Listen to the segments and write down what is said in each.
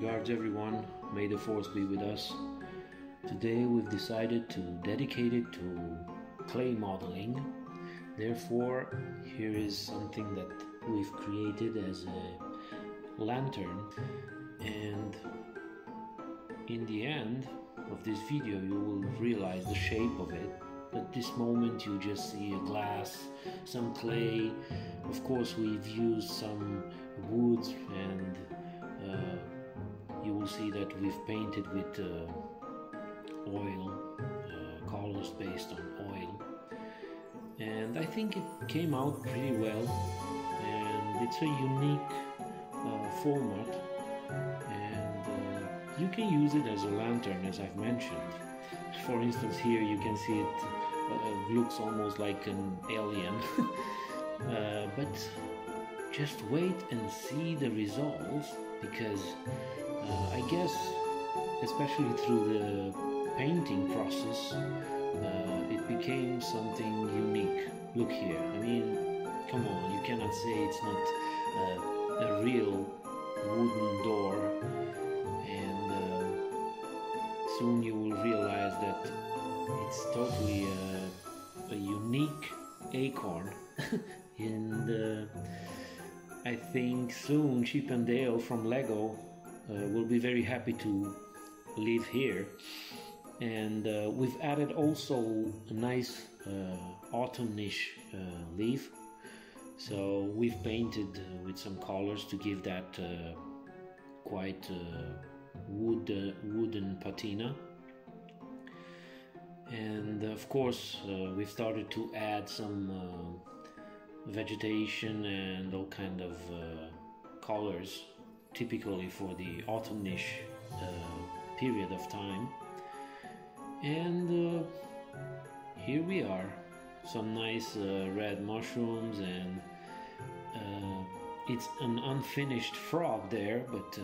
Regards everyone, may the force be with us. Today we've decided to dedicate it to clay modeling. Therefore, here is something that we've created as a lantern and in the end of this video you will realize the shape of it at this moment you just see a glass some clay of course we've used some wood and uh, see that we've painted with uh, oil uh, colors based on oil. And I think it came out pretty well. And it's a unique uh, format. And uh, you can use it as a lantern as I've mentioned. For instance here you can see it uh, looks almost like an alien. Uh, but just wait and see the results because uh, I guess especially through the painting process uh, it became something unique. Look here. I mean come on. You cannot say it's not uh, a real wooden door and uh, soon you will realize that it's totally a, a unique acorn and uh, I think soon Chip and Dale from Lego uh, will be very happy to live here. And uh, we've added also a nice uh, autumnish uh, leaf. So we've painted with some colors to give that uh, quite wood, wooden patina. And of course uh, we've started to add some uh, vegetation and all kind of uh, colors typically for the autumnish uh, period of time. And uh, here we are. Some nice uh, red mushrooms and it's an unfinished frog there but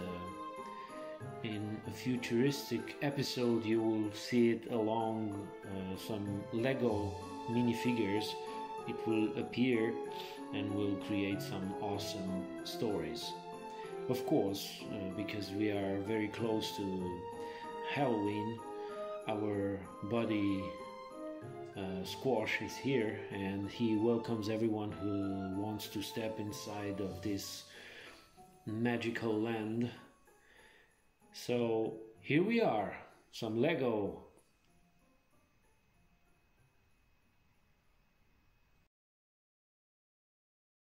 in a futuristic episode you will see it along uh, some lego minifigures it will appear and will create some awesome stories. Of course uh, because we are very close to halloween our buddy uh, squash is here and he welcomes everyone who wants to step inside of this magical land. So here we are, some Lego